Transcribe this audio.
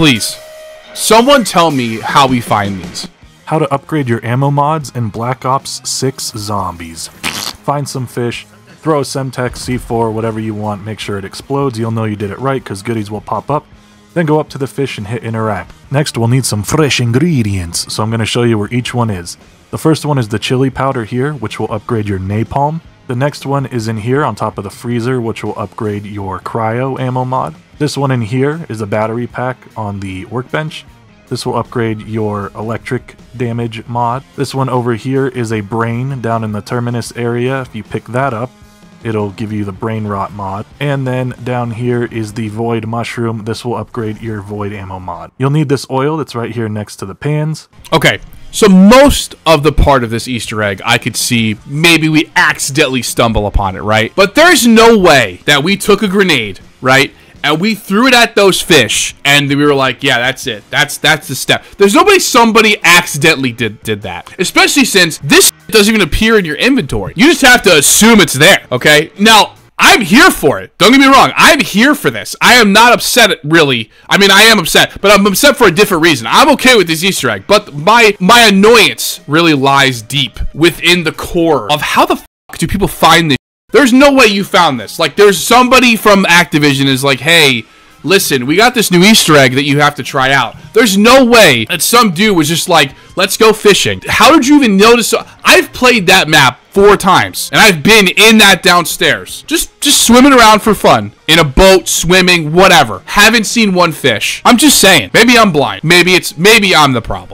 Please. Someone tell me how we find these. How to upgrade your ammo mods in Black Ops 6 Zombies. Find some fish, throw a Semtex, C4, whatever you want, make sure it explodes, you'll know you did it right because goodies will pop up. Then go up to the fish and hit interact. Next we'll need some fresh ingredients, so I'm going to show you where each one is. The first one is the chili powder here, which will upgrade your napalm. The next one is in here on top of the freezer, which will upgrade your cryo ammo mod. This one in here is a battery pack on the workbench. This will upgrade your electric damage mod. This one over here is a brain down in the terminus area. If you pick that up, it'll give you the brain rot mod. And then down here is the void mushroom. This will upgrade your void ammo mod. You'll need this oil that's right here next to the pans. Okay, so most of the part of this Easter egg, I could see maybe we accidentally stumble upon it, right? But there's no way that we took a grenade, right? And we threw it at those fish, and we were like, "Yeah, that's it. That's that's the step." There's nobody. Somebody accidentally did did that, especially since this doesn't even appear in your inventory. You just have to assume it's there. Okay. Now I'm here for it. Don't get me wrong. I'm here for this. I am not upset, really. I mean, I am upset, but I'm upset for a different reason. I'm okay with this Easter egg, but my my annoyance really lies deep within the core of how the fuck do people find this? There's no way you found this. Like, there's somebody from Activision is like, hey, listen, we got this new Easter egg that you have to try out. There's no way that some dude was just like, let's go fishing. How did you even notice? Played that map four times, and I've been in that downstairs. Just, just swimming around for fun. In a boat, swimming, whatever. Haven't seen one fish. I'm just saying. Maybe I'm blind. Maybe it's, maybe I'm the problem.